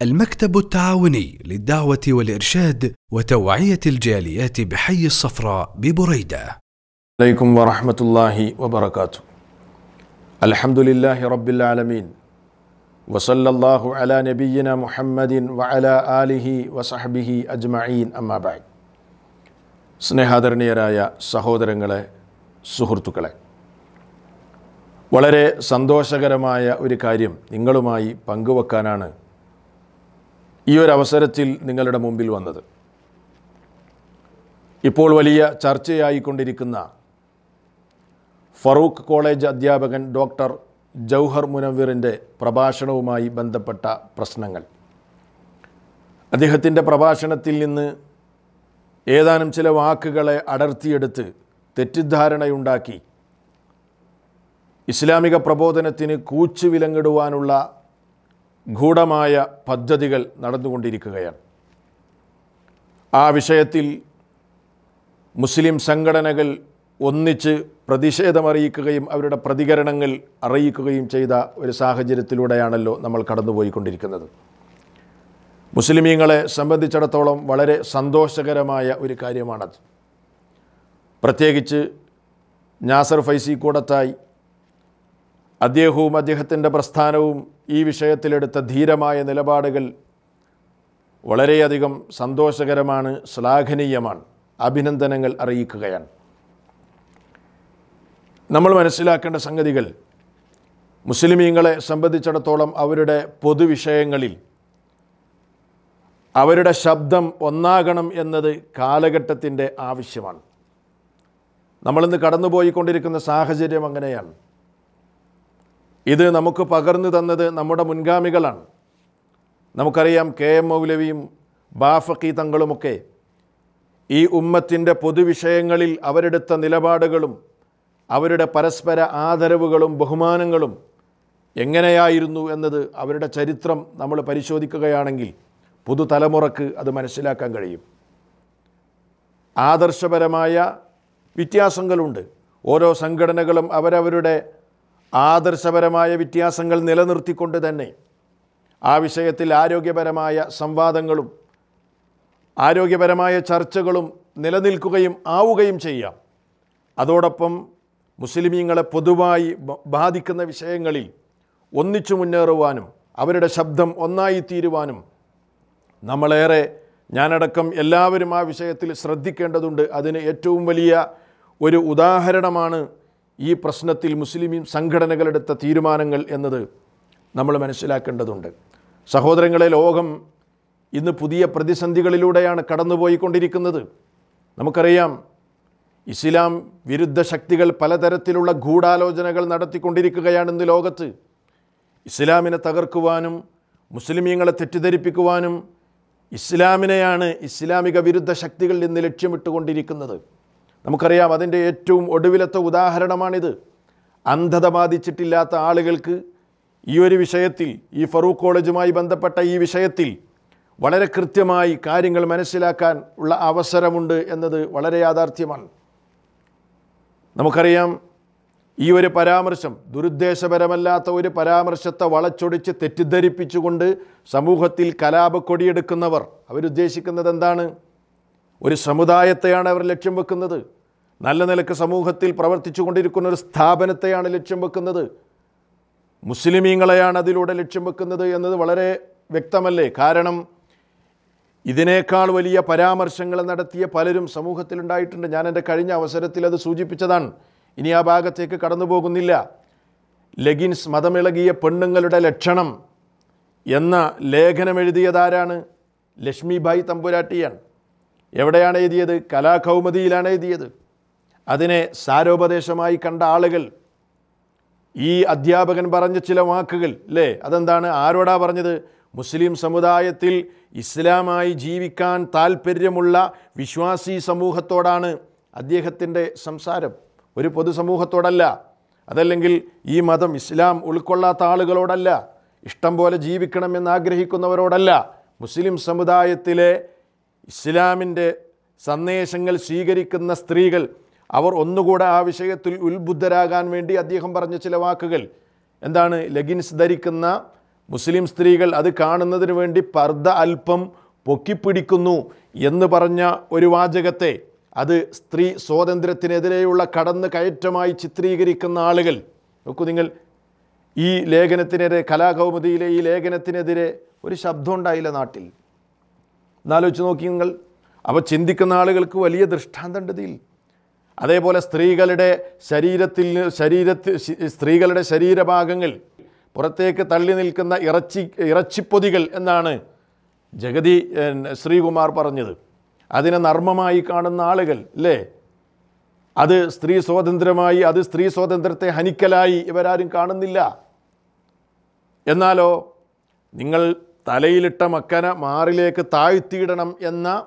المكتب التعاوني للدعوة والإرشاد وتوعية الجاليات بحي الصفراء ببريدة عليكم ورحمة الله وبركاته الحمد لله رب العالمين وصلى الله على نبينا محمد وعلى آله وصحبه أجمعين أما بعد സ്നേഹാദരണീയരായ സഹോദരങ്ങളെ സുഹൃത്തുക്കളെ വളരെ സന്തോഷകരമായ ഒരു കാര്യം നിങ്ങളുമായി പങ്കുവെക്കാനാണ് ഈ ഒരു അവസരത്തിൽ നിങ്ങളുടെ മുമ്പിൽ വന്നത്. ഇപ്പോൾ വലിയ ചർച്ചയായിക്കൊണ്ടിരിക്കുന്ന ഫറൂഖ് കോളേജ് അധ്യാപകൻ ഡോക്ടർ ജൗഹർ മുനവീറിന്റെ പ്രഭാഷണവുമായി ബന്ധപ്പെട്ട പ്രശ്നങ്ങൾ. അദ്ദേഹത്തിന്റെ പ്രഭാഷണത്തിൽ നിന്ന് ഏതാനും ചില വാക്കുകളെ അടർത്തിയെടുത്ത് തെറ്റിദ്ധാരണയുണ്ടാക്കി. ഇസ്ലാമിക പ്രബോധനത്തിന് കൂച്ചുവിലങ്ങിടുവാനുള്ള ഗൂഢമായ പദ്ധതികൾ നടന്നുകൊണ്ടിരിക്കുകയാണ്. ആ വിഷയത്തിൽ മുസ്ലിം സംഘടനകൾ ഒന്നിച്ച് പ്രതിഷേധമറിയിക്കുകയും അവരുടെ പ്രതികരണങ്ങൾ അറിയിക്കുകയും ചെയ്ത ഒരു സാഹചര്യത്തിലൂടെയാണല്ലോ നമ്മൾ കടന്നുപോയിക്കൊണ്ടിരിക്കുന്നത്. മുസ്ലിമീങ്ങളെ സംബന്ധിച്ചിടത്തോളം വളരെ സന്തോഷകരമായ ഒരു കാര്യമാണത്. പ്രത്യേകിച്ച് നാസർ ഫൈസി കൂടത്തായി അദ്ദേഹവും അദ്ദേഹത്തിന്റെ പ്രസ്ഥാനവും ഈ വിഷയത്തിലെടുത്ത ധീരമായ നിലപാടുകൾ വളരെയധികം സന്തോഷകരമാണ് ശ്ലാഘനീയമാണ്. അഭിനന്ദനങ്ങൾ അറിയിക്കുകയാണ്. നമ്മൾ മനസ്സിലാക്കേണ്ട സംഗതികൾ മുസ്ലിമീങ്ങളെ സംബന്ധിച്ചിടത്തോളം അവരുടെ പൊതുവിഷയങ്ങളിൽ അവരുടെ ശബ്ദം ഒന്നാകണം എന്നത് കാലഘട്ടത്തിന്റെ ആവശ്യമാണ്. നമ്മളിന്ന് കടന്നുപോയിക്കൊണ്ടിരിക്കുന്ന സാഹചര്യം അങ്ങനെയാണ്. ഇത് നമുക്ക് പകർന്നു തന്നത് നമ്മുടെ മുൻഗാമികളാണ്. നമുക്കറിയാം കെ എം മൗലവിയും ബാഫക്കി തങ്ങളുമൊക്കെ ഈ ഉമ്മത്തിന്റെ പൊതുവിഷയങ്ങളിൽ അവരെടുത്ത നിലപാടുകളും അവരുടെ പരസ്പര ആദരവുകളും ബഹുമാനങ്ങളും എങ്ങനെയായിരുന്നു എന്നത് അവരുടെ ചരിത്രം നമ്മൾ പരിശോധിക്കുകയാണെങ്കിൽ പുതുതലമുറക്ക് അത് മനസ്സിലാക്കാൻ കഴിയും. ആദർശപരമായ വ്യത്യാസങ്ങളുണ്ട്. ഓരോ സംഘടനകളും അവരവരുടെ ആദർശപരമായ വ്യത്യാസങ്ങൾ നിലനിർത്തിക്കൊണ്ട് തന്നെ ആ വിഷയത്തിൽ ആരോഗ്യപരമായ സംവാദങ്ങളും ആരോഗ്യപരമായ ചർച്ചകളും നിലനിൽക്കുകയും ആവുകയും ചെയ്യാം. അതോടൊപ്പം മുസ്ലിമീങ്ങളെ പൊതുവായി ബാധിക്കുന്ന വിഷയങ്ങളിൽ ഒന്നിച്ചു മുന്നേറുവാനും അവരുടെ ശബ്ദം ഒന്നായി തീരുവാനും നമ്മളേറെ ഞാനടക്കം എല്ലാവരും ആ വിഷയത്തിൽ ശ്രദ്ധിക്കേണ്ടതുണ്ട്. അതിന് ഏറ്റവും വലിയ ഒരു ഉദാഹരണമാണ് ഈ പ്രശ്നത്തിൽ മുസ്ലിം സംഘടനകളെടുത്ത തീരുമാനങ്ങൾ എന്നത് നമ്മൾ മനസ്സിലാക്കേണ്ടതുണ്ട്. സഹോദരങ്ങളെ ലോകം ഇന്ന് പുതിയ പ്രതിസന്ധികളിലൂടെയാണ് കടന്നുപോയിക്കൊണ്ടിരിക്കുന്നത്. നമുക്കറിയാം ഇസ്ലാം വിരുദ്ധ ശക്തികൾ പലതരത്തിലുള്ള ഗൂഢാലോചനകൾ നടത്തിക്കൊണ്ടിരിക്കുകയാണ് ഇന്ന് ലോകത്ത്. ഇസ്ലാമിനെ തകർക്കുവാനും മുസ്ലിമീങ്ങളെ തെറ്റിദ്ധരിപ്പിക്കുവാനും ഇസ്ലാമിനെയാണ് ഇസ്ലാമിക വിരുദ്ധ ശക്തികൾ ഇന്ന് ലക്ഷ്യമിട്ടുകൊണ്ടിരിക്കുന്നത്. നമുക്കറിയാം അതിന്റെ ഏറ്റവും ഒടുവിലത്തെ ഉദാഹരണമാണിത്. അന്ധത ബാധിച്ചിട്ടില്ലാത്ത ആളുകൾക്ക് ഈ ഒരു വിഷയത്തിൽ ഈ ഫറൂഖ് കോളേജുമായി ബന്ധപ്പെട്ട ഈ വിഷയത്തിൽ വളരെ കൃത്യമായി കാര്യങ്ങൾ മനസ്സിലാക്കാൻ ഉള്ള അവസരമുണ്ട് എന്നത് വളരെ യാഥാർത്ഥ്യമാണ്. നമുക്കറിയാം ഈ ഒരു പരാമർശം ദുരുദ്ദേശപരമല്ലാത്ത ഒരു പരാമർശത്തെ വളച്ചൊടിച്ച് തെറ്റിദ്ധരിപ്പിച്ചുകൊണ്ട് സമൂഹത്തിൽ കലാപക്കൊടിയെടുക്കുന്നവർ അവരുദ്ദേശിക്കുന്നത് എന്താണ്? ഒരു സമുദായത്തെയാണ് അവർ ലക്ഷ്യം വെക്കുന്നത്. നല്ല നിലയ്ക്ക് സമൂഹത്തിൽ പ്രവർത്തിച്ചു കൊണ്ടിരിക്കുന്ന ഒരു സ്ഥാപനത്തെയാണ് ലക്ഷ്യം വെക്കുന്നത്. മുസ്ലിമീങ്ങളെയാണ് അതിലൂടെ ലക്ഷ്യം വെക്കുന്നത് എന്നത് വളരെ വ്യക്തമല്ലേ? കാരണം ഇതിനേക്കാൾ വലിയ പരാമർശങ്ങൾ നടത്തിയ പലരും സമൂഹത്തിൽ ഉണ്ടായിട്ടുണ്ട് ഞാൻ എന്റെ കഴിഞ്ഞ അവസരത്തിൽ അത് സൂചിപ്പിച്ചതാണ്. ഇനി ആ ഭാഗത്തേക്ക് കടന്നു പോകുന്നില്ല. ലെഗിൻസ് മതമിളകിയ പെണ്ണുങ്ങളുടെ ലക്ഷണം എന്ന ലേഖനം എഴുതിയതാരാണ്? ലക്ഷ്മിഭായ് തമ്പുരാട്ടിയാണ് എവിടെയാണ് എഴുതിയത്? കലാകൗമുദിയിലാണ് എഴുതിയത്. അതിനെ സാരോപദേശമായി കണ്ട ആളുകൾ ഈ അധ്യാപകൻ പറഞ്ഞ ചില വാക്കുകൾ അല്ലേ അതെന്താണ്? ആരോടാ പറഞ്ഞത്? മുസ്ലിം സമുദായത്തിൽ ഇസ്ലാമായി ജീവിക്കാൻ താല്പര്യമുള്ള വിശ്വാസി സമൂഹത്തോടാണ് അദ്ദേഹത്തിന്റെ സംസാരം. ഒരു പൊതുസമൂഹത്തോടല്ല അതല്ലെങ്കിൽ ഈ മതം ഇസ്ലാം ഉൾക്കൊള്ളാത്ത ആളുകളോടല്ല. ഇഷ്ടം പോലെ ജീവിക്കണമെന്ന് ആഗ്രഹിക്കുന്നവരോടല്ല. മുസ്ലിം സമുദായത്തിലെ ഇസ്ലാമിന്റെ സന്ദേശങ്ങൾ സ്വീകരിക്കുന്ന സ്ത്രീകൾ അവർ ഒന്നുകൂടെ ആ വിഷയത്തിൽ ഉത്ബുദ്ധരാകാൻ വേണ്ടി അദ്ദേഹം പറഞ്ഞ ചില വാക്കുകൾ. എന്താണ്? ലെഗിൻസ് ധരിക്കുന്ന മുസ്ലിം സ്ത്രീകൾ അത് കാണുന്നതിന് വേണ്ടി പർദ്ദ അല്പം പൊക്കിപ്പിടിക്കുന്നു എന്ന് പറഞ്ഞ ഒരു വാചകത്തെ. അത് സ്ത്രീ സ്വാതന്ത്ര്യത്തിനെതിരെയുള്ള കടന്ന് കയറ്റമായി ചിത്രീകരിക്കുന്ന ആളുകൾ. നോക്കൂ നിങ്ങൾ ഈ ലേഖനത്തിനെതിരെ കലാകൗമുദിയിലെ ഈ ലേഖനത്തിനെതിരെ ഒരു ശബ്ദമുണ്ടായില്ല നാട്ടിൽ. എന്നാലോചിച്ച് നോക്കി നിങ്ങൾ അപ്പോൾ ചിന്തിക്കുന്ന ആളുകൾക്ക് വലിയ ദൃഷ്ടാന്തമുണ്ട് ഇതിൽ അതേപോലെ സ്ത്രീകളുടെ ശരീരത്തിൽ ശരീരത്തിൽ സ്ത്രീകളുടെ ശരീരഭാഗങ്ങൾ പുറത്തേക്ക് തള്ളി നിൽക്കുന്ന ഇറച്ചി ഇറച്ചിപ്പൊതികൾ എന്നാണ് ജഗതി ശ്രീകുമാർ പറഞ്ഞത്. അതിനെ നർമ്മമായി കാണുന്ന ആളുകൾ അല്ലേ? അത് സ്ത്രീ സ്വാതന്ത്ര്യമായി അത് സ്ത്രീ സ്വാതന്ത്ര്യത്തെ ഹനിക്കലായി ഇവരാരും കാണുന്നില്ല. എന്നാലോ നിങ്ങൾ തലയിലിട്ട മക്കന മാറിലേക്ക് താഴ്ത്തിയിടണം എന്ന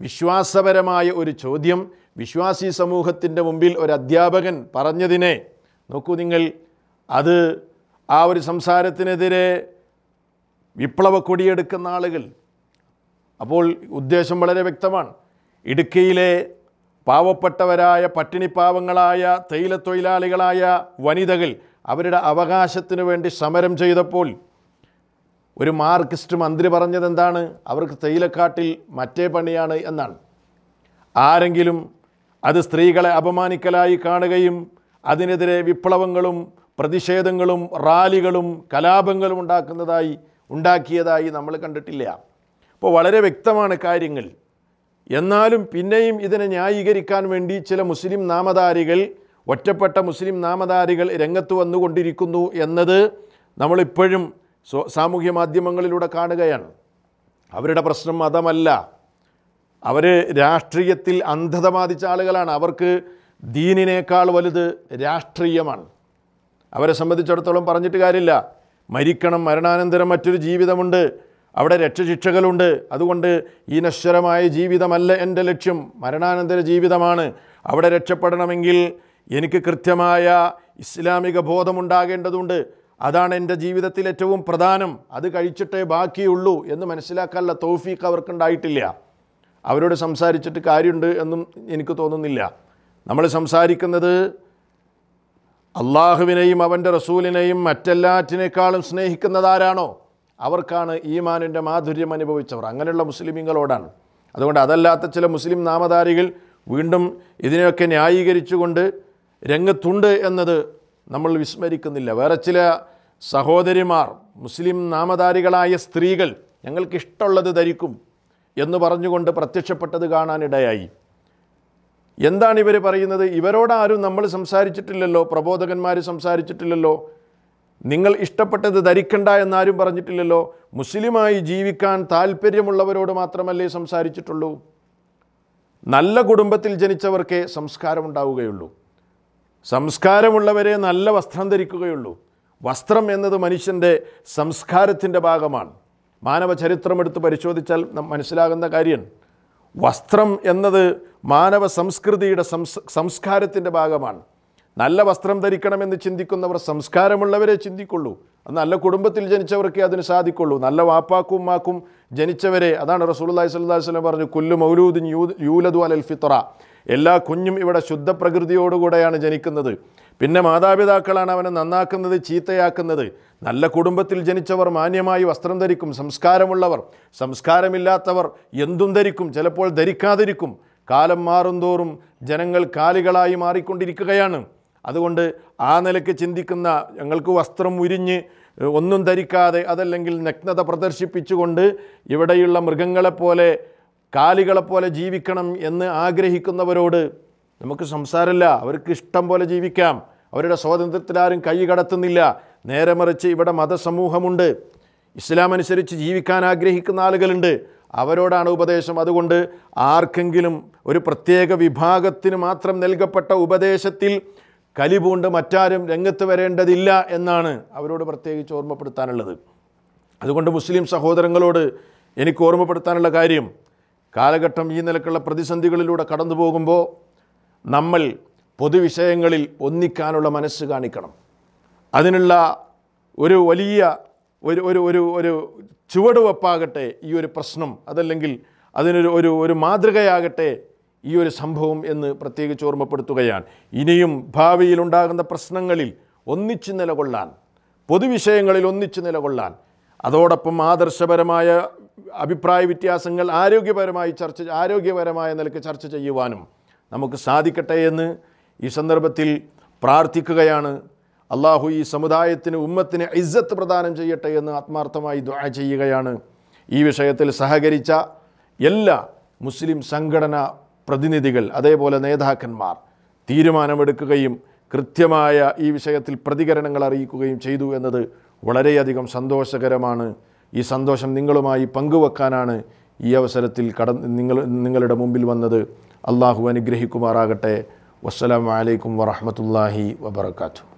വിശ്വാസപരമായ ഒരു ചോദ്യം വിശ്വാസി സമൂഹത്തിന്റെ മുമ്പിൽ ഒരു അധ്യാപകൻ പറഞ്ഞതിനെ നോക്കൂ നിങ്ങൾ. അത് ആ ഒരു സംസാരത്തിനെതിരെ വിപ്ലവ കൊടിയെടുക്കുന്ന ആളുകൾ. അപ്പോൾ ഉദ്ദേശം വളരെ വ്യക്തമാണ്. ഇടുക്കിയിലെ പാവപ്പെട്ടവരായ പട്ടിണിപ്പാവങ്ങളായ തേയിലത്തൊഴിലാളികളായ വനിതകൾ അവരുടെ അവകാശത്തിനു വേണ്ടി സമരം ചെയ്തപ്പോൾ ഒരു മാർക്സിസ്റ്റ് മന്ത്രി പറഞ്ഞത് എന്താണ്? അവർക്ക് തേയിലക്കാട്ടിൽ മറ്റേ പണിയാണ് എന്നാണ്. ആരെങ്കിലും അത് സ്ത്രീകളെ അപമാനിക്കലായി കാണുകയും അതിനെതിരെ വിപ്ലവങ്ങളും പ്രതിഷേധങ്ങളും റാലികളും കലാപങ്ങളും ഉണ്ടാക്കുന്നതായി ഉണ്ടാക്കിയതായി നമ്മൾ കണ്ടിട്ടില്ല. അപ്പോൾ വളരെ വ്യക്തമാണ് കാര്യങ്ങൾ. എന്നാലും പിന്നെയും ഇതിനെ ന്യായീകരിക്കാൻ വേണ്ടി ചില മുസ്ലിം നാമധാരികൾ ഒറ്റപ്പെട്ട മുസ്ലിം നാമധാരികൾ രംഗത്ത് വന്നുകൊണ്ടിരിക്കുന്നു എന്നത് നമ്മളിപ്പോഴും സോ സാമൂഹ്യ മാധ്യമങ്ങളിലൂടെ കാണുകയാണ്. അവരുടെ പ്രശ്നം മതമല്ല. അവർ രാഷ്ട്രീയത്തിൽ അന്ധത ബാധിച്ച ആളുകളാണ്. അവർക്ക് ദീനിനേക്കാൾ വലുത് രാഷ്ട്രീയമാണ്. അവരെ സംബന്ധിച്ചിടത്തോളം പറഞ്ഞിട്ട് കാര്യമില്ല. മരിക്കണം മരണാനന്തരം മറ്റൊരു ജീവിതമുണ്ട്. അവിടെ രക്ഷശിക്ഷകളുണ്ട് അതുകൊണ്ട് ഈ നശ്വരമായ ജീവിതമല്ല എന്റെ ലക്ഷ്യം. മരണാനന്തര ജീവിതമാണ്. അവിടെ രക്ഷപ്പെടണമെങ്കിൽ എനിക്ക് കൃത്യമായ ഇസ്ലാമിക ബോധമുണ്ടാകേണ്ടതുണ്ട്. അതാണ് എന്റെ ജീവിതത്തിൽ ഏറ്റവും പ്രധാനം. അത് കഴിച്ചിട്ടേ ബാക്കിയുള്ളൂ എന്ന് മനസ്സിലാക്കാനുള്ള തോഫീക്ക് അവർക്കുണ്ടായിട്ടില്ല. അവരോട് സംസാരിച്ചിട്ട് കാര്യമുണ്ട് എന്നും എനിക്ക് തോന്നുന്നില്ല. നമ്മൾ സംസാരിക്കുന്നത് അള്ളാഹുവിനെയും അവന്റെ റസൂലിനെയും മറ്റെല്ലാറ്റിനേക്കാളും സ്നേഹിക്കുന്നതാരാണോ അവർക്കാണ് ഈമാനിന്റെ മാധുര്യം അനുഭവിച്ചവർ. അങ്ങനെയുള്ള മുസ്ലിമീങ്ങളോടാണ്. അതുകൊണ്ട് അതല്ലാത്ത ചില മുസ്ലിം നാമധാരികൾ വീണ്ടും ഇതിനെയൊക്കെ ന്യായീകരിച്ചുകൊണ്ട് രംഗത്തുണ്ട് എന്നത് നമ്മൾ വിസ്മരിക്കുന്നില്ല. വേറെ ചില സഹോദരിമാർ മുസ്ലിം നാമധാരികളായ സ്ത്രീകൾ ഞങ്ങൾക്കിഷ്ടമുള്ളത് ധരിക്കും എന്ന് പറഞ്ഞുകൊണ്ട് പ്രത്യക്ഷപ്പെട്ടത് കാണാനിടയായി എന്താണ് ഇവർ പറയുന്നത്? ഇവരോടാരും നമ്മൾ സംസാരിച്ചിട്ടില്ലല്ലോ പ്രബോധകന്മാർ സംസാരിച്ചിട്ടില്ലല്ലോ നിങ്ങൾ ഇഷ്ടപ്പെട്ടത് ധരിക്കണ്ട എന്നാരും പറഞ്ഞിട്ടില്ലല്ലോ മുസ്ലിമായി ജീവിക്കാൻ താല്പര്യമുള്ളവരോട് മാത്രമല്ലേ സംസാരിച്ചിട്ടുള്ളൂ? നല്ല കുടുംബത്തിൽ ജനിച്ചവർക്കേ സംസ്കാരമുണ്ടാവുകയുള്ളൂ സംസ്കാരമുള്ളവരെ നല്ല വസ്ത്രം ധരിക്കുകയുള്ളൂ. വസ്ത്രം എന്നത് മനുഷ്യന്റെ സംസ്കാരത്തിന്റെ ഭാഗമാണ്. മാനവ ചരിത്രമെടുത്ത് പരിശോധിച്ചാൽ മനസ്സിലാകുന്ന കാര്യം. വസ്ത്രം എന്നത് മാനവ സംസ്കൃതിയുടെ സംസ് സംസ്കാരത്തിന്റെ ഭാഗമാണ്. നല്ല വസ്ത്രം ധരിക്കണമെന്ന് ചിന്തിക്കുന്നവർ സംസ്കാരമുള്ളവരെ ചിന്തിക്കുള്ളൂ. നല്ല കുടുംബത്തിൽ ജനിച്ചവർക്കേ അതിന് സാധിക്കുള്ളൂ. നല്ല വാപ്പാക്കും മാക്കും ജനിച്ചവരെ അതാണ് റസൂലുള്ളാഹി അള്ളഹി അലൈഹി വസല്ലം പറഞ്ഞു കുല്ലു മൗലൂദിൻ യൂലദു അലൽ ഫിത്ര എല്ലാ കുഞ്ഞും ഇവിടെ ശുദ്ധ പ്രകൃതിയോടുകൂടെയാണ് ജനിക്കുന്നത്. പിന്നെ മാതാപിതാക്കളാണ് അവനെ നന്നാക്കുന്നത് ചീത്തയാക്കുന്നത്. നല്ല കുടുംബത്തിൽ ജനിച്ചവർ മാന്യമായി വസ്ത്രം ധരിക്കും സംസ്കാരമുള്ളവർ. സംസ്കാരമില്ലാത്തവർ എന്തും ധരിക്കും ചിലപ്പോൾ ധരിക്കാതിരിക്കും. കാലം മാറുന്തോറും ജനങ്ങൾ കാലികളായി മാറിക്കൊണ്ടിരിക്കുകയാണ്. അതുകൊണ്ട് ആ നിലയ്ക്ക് ചിന്തിക്കുന്ന ഞങ്ങൾക്ക് വസ്ത്രം ഉരിഞ്ഞ് ഒന്നും ധരിക്കാതെ അതല്ലെങ്കിൽ നഗ്നത പ്രദർശിപ്പിച്ചുകൊണ്ട് ഇവിടെയുള്ള മൃഗങ്ങളെപ്പോലെ കാലികളെപ്പോലെ ജീവിക്കണം എന്ന് ആഗ്രഹിക്കുന്നവരോട് നമുക്ക് സംസാരമില്ല. അവർക്ക് ഇഷ്ടം പോലെ ജീവിക്കാം. അവരുടെ സ്വാതന്ത്ര്യത്തിൽ ആരും കൈ കടത്തുന്നില്ല. നേരെ മറിച്ച് ഇവിടെ മതസമൂഹമുണ്ട്. ഇസ്ലാം അനുസരിച്ച് ജീവിക്കാൻ ആഗ്രഹിക്കുന്ന ആളുകളുണ്ട്. അവരോടാണ് ഉപദേശം. അതുകൊണ്ട് ആർക്കെങ്കിലും ഒരു പ്രത്യേക വിഭാഗത്തിന് മാത്രം നൽകപ്പെട്ട ഉപദേശത്തിൽ കലിപൂണ്ട് മറ്റാരും രംഗത്ത് വരേണ്ടതില്ല എന്നാണ് അവരോട് പ്രത്യേകിച്ച് ഓർമ്മപ്പെടുത്താനുള്ളത്. അതുകൊണ്ട് മുസ്ലിം സഹോദരങ്ങളോട് എനിക്ക് ഓർമ്മപ്പെടുത്താനുള്ള കാര്യം കാലഘട്ടം ഈ നിലക്കുള്ള പ്രതിസന്ധികളിലൂടെ കടന്നു പോകുമ്പോൾ നമ്മൾ പൊതുവിഷയങ്ങളിൽ ഒന്നിക്കാനുള്ള മനസ്സ് കാണിക്കണം. അതിനുള്ള ഒരു വലിയ ഒരു ഒരു ഒരു ഒരു ചുവടുവെപ്പാകട്ടെ ഈ ഒരു പ്രശ്നം അതല്ലെങ്കിൽ അതിനൊരു ഒരു ഒരു മാതൃകയാകട്ടെ ഈ ഒരു സംഭവം എന്ന് പ്രത്യേകിച്ച് ഓർമ്മപ്പെടുത്തുകയാണ്. ഇനിയും ഭാവിയിൽ ഉണ്ടാകുന്ന പ്രശ്നങ്ങളിൽ ഒന്നിച്ച് നിലകൊള്ളാൻ പൊതുവിഷയങ്ങളിൽ ഒന്നിച്ച് നിലകൊള്ളാൻ അതോടൊപ്പം ആദർശപരമായ അഭിപ്രായ വ്യത്യാസങ്ങൾ ആരോഗ്യപരമായി ചർച്ച ആരോഗ്യപരമായ നിലയ്ക്ക് ചർച്ച ചെയ്യുവാനും നമുക്ക് സാധിക്കട്ടെ എന്ന് ഈ സന്ദർഭത്തിൽ പ്രാർത്ഥിക്കുകയാണ്. അള്ളാഹു ഈ സമുദായത്തിന് ഉമ്മത്തിന് ഇസ്സത്ത് പ്രദാനം ചെയ്യട്ടെ എന്ന് ആത്മാർത്ഥമായി ദ്വാ ചെയ്യുകയാണ്. ഈ വിഷയത്തിൽ സഹകരിച്ച എല്ലാ മുസ്ലിം സംഘടന പ്രതിനിധികൾ അതേപോലെ നേതാക്കന്മാർ തീരുമാനമെടുക്കുകയും കൃത്യമായ ഈ വിഷയത്തിൽ പ്രതികരണങ്ങൾ അറിയിക്കുകയും ചെയ്തു എന്നത് വളരെയധികം സന്തോഷകരമാണ്. ഈ സന്തോഷം നിങ്ങളുമായി പങ്കുവെക്കാനാണ് ഈ അവസരത്തിൽ കട നിങ്ങൾ നിങ്ങളുടെ മുമ്പിൽ വന്നത്. അള്ളാഹു അനുഗ്രഹിക്കുമാറാകട്ടെ. വസ്സലാമലൈക്കും വറഹമത്തല്ലാഹി വബർക്കാത്തു